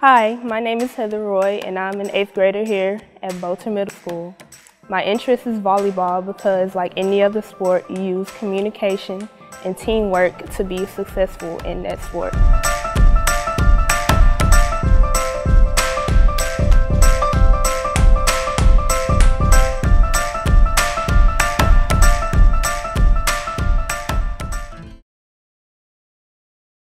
Hi, my name is Heather Roy and I'm an eighth grader here at Boulter Middle School. My interest is volleyball because like any other sport, you use communication and teamwork to be successful in that sport.